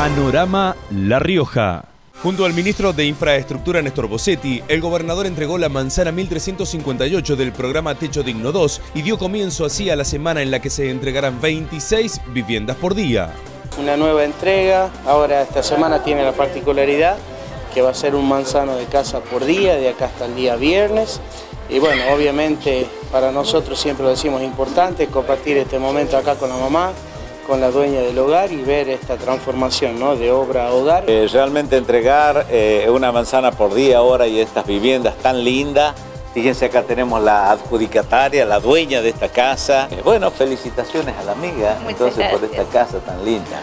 Panorama La Rioja. Junto al ministro de Infraestructura Néstor Bossetti, el gobernador entregó la manzana 1358 del programa Techo Digno 2 y dio comienzo así a la semana en la que se entregarán 26 viviendas por día. Una nueva entrega, ahora esta semana tiene la particularidad que va a ser un manzano de casa por día, de acá hasta el día viernes. Y bueno, obviamente para nosotros siempre lo decimos importante compartir este momento acá con la mamá, con la dueña del hogar y ver esta transformación ¿no? de obra a hogar. Eh, realmente entregar eh, una manzana por día ahora y estas viviendas tan lindas. Fíjense acá tenemos la adjudicataria, la dueña de esta casa. Eh, bueno, felicitaciones a la amiga entonces por esta casa tan linda.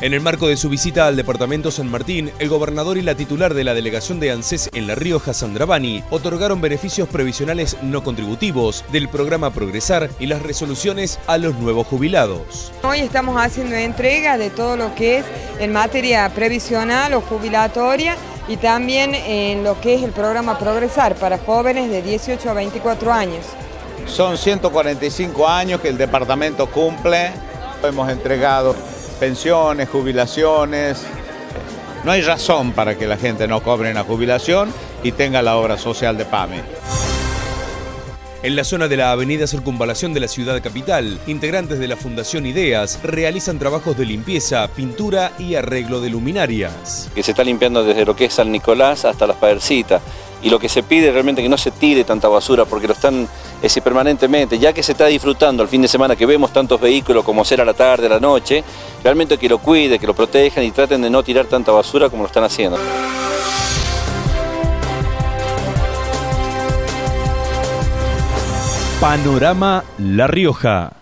En el marco de su visita al departamento San Martín, el gobernador y la titular de la delegación de ANSES en La Rioja, Sandra Bani, otorgaron beneficios previsionales no contributivos del programa Progresar y las resoluciones a los nuevos jubilados. Hoy estamos haciendo entrega de todo lo que es en materia previsional o jubilatoria y también en lo que es el programa Progresar para jóvenes de 18 a 24 años. Son 145 años que el departamento cumple, hemos entregado pensiones, jubilaciones. No hay razón para que la gente no cobre una jubilación y tenga la obra social de PAMI. En la zona de la avenida Circunvalación de la ciudad capital, integrantes de la Fundación Ideas realizan trabajos de limpieza, pintura y arreglo de luminarias. Que se está limpiando desde lo que es San Nicolás hasta las Padercitas y lo que se pide realmente que no se tire tanta basura porque lo están ese, permanentemente, ya que se está disfrutando el fin de semana que vemos tantos vehículos como ser a la tarde, a la noche, realmente que lo cuide, que lo protejan y traten de no tirar tanta basura como lo están haciendo. Panorama La Rioja.